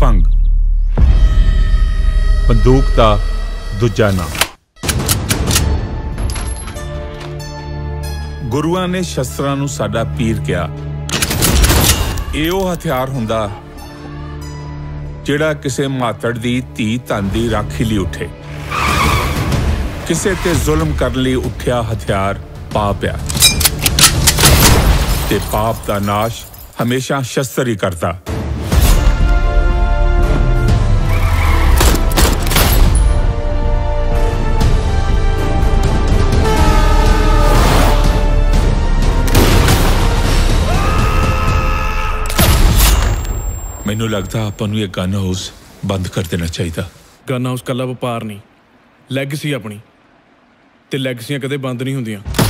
ਭੰਗ ਬੰਦੂਕ ਦਾ ਦੂਜਾ ਨਾਮ। ਗੁਰੂਆਂ ਨੇ ਸ਼ਸਤਰਾਂ ਨੂੰ ਸਾਡਾ ਪੀਰ ਕਿਹਾ। ਇਹ ਉਹ ਹਥਿਆਰ ਹੁੰਦਾ ਜਿਹੜਾ ਕਿਸੇ ਮਾਤੜ ਦੀ ਧੀ ਧਨ ਦੀ ਰਾਖੀ ਲਈ ਉੱਠੇ। ਕਿਸੇ ਤੇ ਜ਼ੁਲਮ ਕਰਨ ਲਈ ਉੱਠਿਆ ਹਥਿਆਰ ਪਾਪ ਆ ਤੇ ਪਾਪ ਦਾ ਨਾਸ਼ ਹਮੇਸ਼ਾ ਸ਼ਸਤਰ ਹੀ ਕਰਦਾ। ਮੈਨੂੰ ਲੱਗਦਾ ਆਪਾਂ ਨੂੰ ਇਹ ਗਨ ਹਾਊਸ ਬੰਦ ਕਰ ਦੇਣਾ ਚਾਹੀਦਾ। ਗਨ ਹਾਊਸ ਕੱਲਾ ਵਪਾਰ ਨਹੀਂ। ਲੈਗਸੀ ਆਪਣੀ। ਤੇ ਲੈਗਸੀਆਂ ਕਦੇ ਬੰਦ ਨਹੀਂ ਹੁੰਦੀਆਂ।